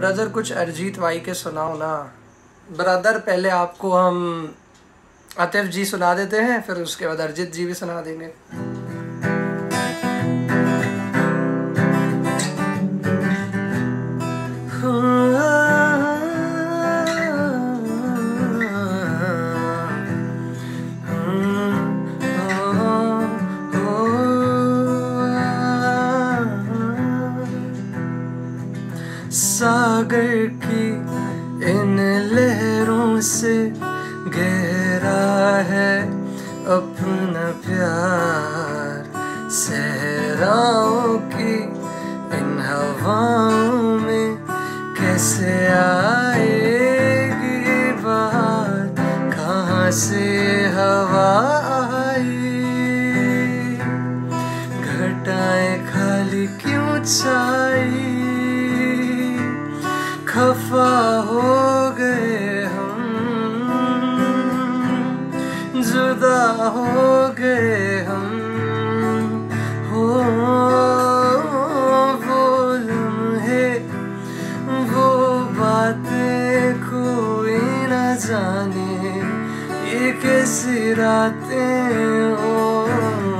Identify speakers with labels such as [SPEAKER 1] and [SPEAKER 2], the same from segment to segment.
[SPEAKER 1] Brother कुछ अरिजीत भाई के सुनाओ ना। ब्रदर पहले आपको हम आतिफ जी सुना देते हैं, फिर उसके बाद अरिजीत जी भी सुना देंगे। सागर की इन लहरों से गहरा है अपना प्यार। सहराओं की इन हवाओं में कैसे आएगी बात? कहाँ से हवा आई? घटाएँ खाली क्यों छाई खफा हो गए हम। जुदा हो गए हम। हो, वो लम्हे, वो बातें कोई न जाने। ये कैसी रातें हो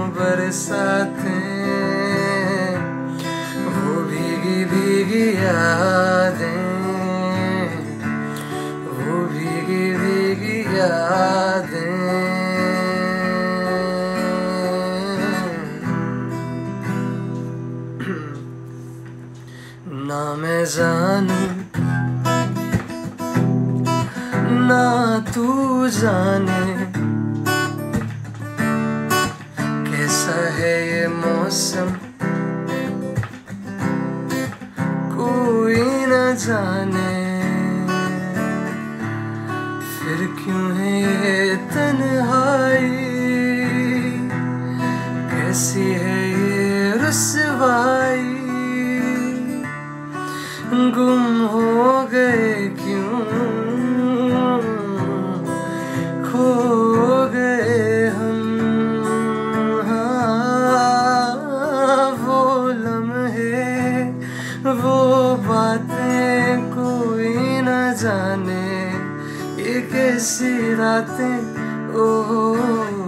[SPEAKER 1] बरसातें। वो भीगी भीगी यादें। ना मैं जानू, ना तू जाने, कैसा है ये मौसम? कोई न जाने, फिर क्यों है ये तन्हाई? कैसी है ये रुसवाई गुम हो गए क्यों? खो गए हम। हाँ, वो लम्हे वो बातें कोई न जाने। ये कैसी रातें ओह।